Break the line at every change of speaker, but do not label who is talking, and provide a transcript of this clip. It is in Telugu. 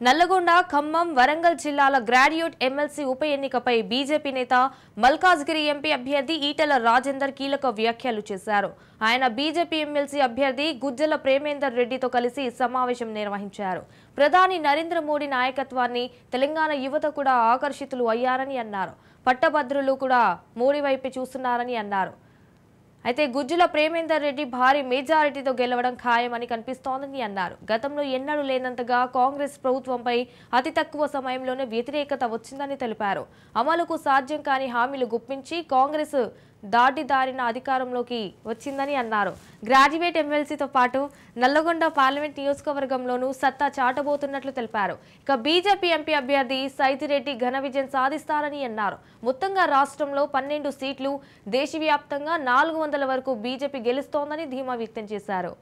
నల్లగొండ ఖమ్మం వరంగల్ జిల్లాల గ్రాడ్యుయేట్ ఎమ్మెల్సీ ఉప ఎన్నికపై బీజేపీ నేత మల్కాజ్గిరి ఎంపీ అభ్యర్థి ఈటెల రాజేందర్ కీలక వ్యాఖ్యలు చేశారు. ఆయన బీజేపీ ఎమ్మెల్సీ అభ్యర్థి గుజ్జల ప్రేమేందర్ రెడ్డితో కలిసి సమావేశం నిర్వహించారు. ప్రధాని నరేంద్ర మోడీ నాయకత్వాన్ని తెలంగాణ యువత కూడా ఆకర్షితులు అయ్యారని అన్నారు. పట్టభద్రులు కూడా మోడీ వైపు చూస్తున్నారని అన్నారు. అయితే గుజ్జుల ప్రేమేందర్ రెడ్డి భారీ మెజారిటీతో గెలవడం ఖాయమని కనిపిస్తోందని అన్నారు. గతంలో ఎన్నడూ లేనంతగా కాంగ్రెస్ ప్రభుత్వంపై అతి తక్కువ సమయంలోనే వ్యతిరేకత వచ్చిందని తెలిపారు. అమలుకు సాధ్యం కాని హామీలు గుప్పించి కాంగ్రెస్ దాటి దారిన అధికారంలోకి వచ్చిందని అన్నారు. గ్రాడ్యుయేట్ ఎమ్మెల్సీతో పాటు నల్లగొండ పార్లమెంట్ నియోజకవర్గంలోనూ సత్తా చాటబోతున్నట్లు తెలిపారు. ఇక బీజేపీ ఎంపీ అభ్యర్థి సైతిరెడ్డి ఘన విజయం సాధిస్తారని అన్నారు. మొత్తంగా రాష్ట్రంలో పన్నెండు సీట్లు దేశవ్యాప్తంగా నాలుగు వందల వరకు బీజేపీ గెలుస్తోందని ధీమా వ్యక్తం చేశారు.